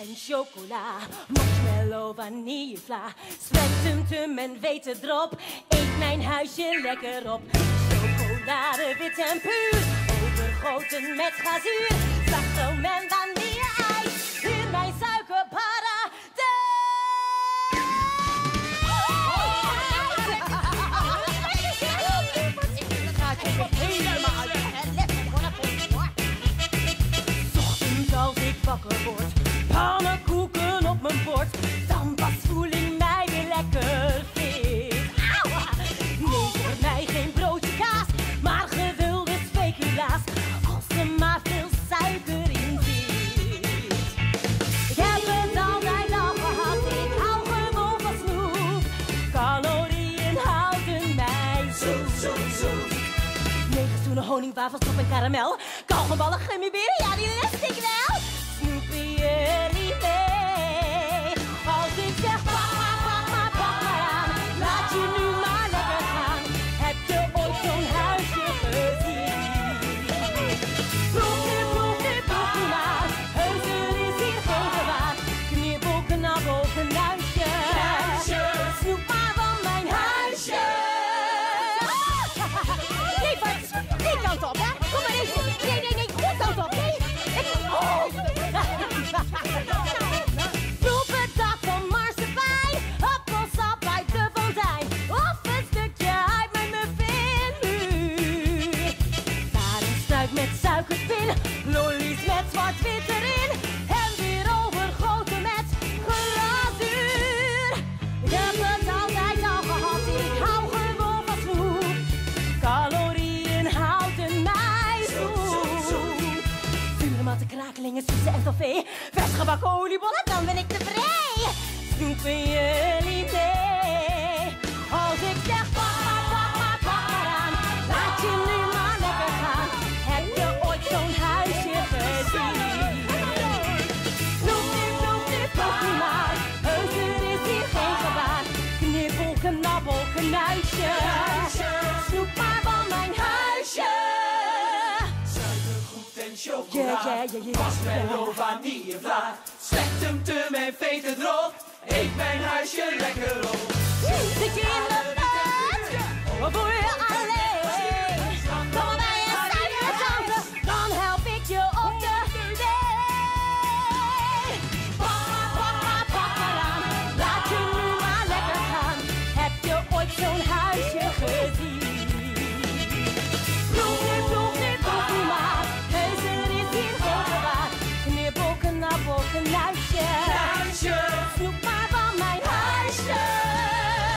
en chocola. Marshmallow, vanillevla. Spectrum en weten drop. Eet mijn huisje lekker op. Chocolade, wit en puur. Overgoten met glazuur. Slagroom en vanille-ijs. Huur mijn suikerparadijs. Ga ik er helemaal Ochtends als ik wakker word, pannenkoeken op mijn bord, dan pas voel ik mij weer lekker fit. Auw! Nee, voor mij geen broodje kaas, maar gewilde speculaas, als er maar veel suiker in zit. Ik heb het altijd al gehad, ik hou gewoon van snoep. Calorieën houden mij zoet, zoet, zoet. Negen zoenen honingwafels, top en karamel. Kalgenballen, gummiberen, ja die krakelingen, sussen en toffee. Vers gebakken oliebollen, dan ben ik tevreden. Snoepen jullie mee? Als ik zeg pak pak maar, pak maar aan. Laat je nu maar lekker gaan. Heb je ooit zo'n huisje gezien? Snoep nu, snoep nu, nu maar. Heus, er is hier geen gevaar. Knibbel, knabbel, knuisje. Chocola. Yeah, yeah, yeah. Marshmallow, vanillevla. Spectrum, tum en veten erop. Eet mijn huisje